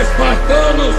Espartanos,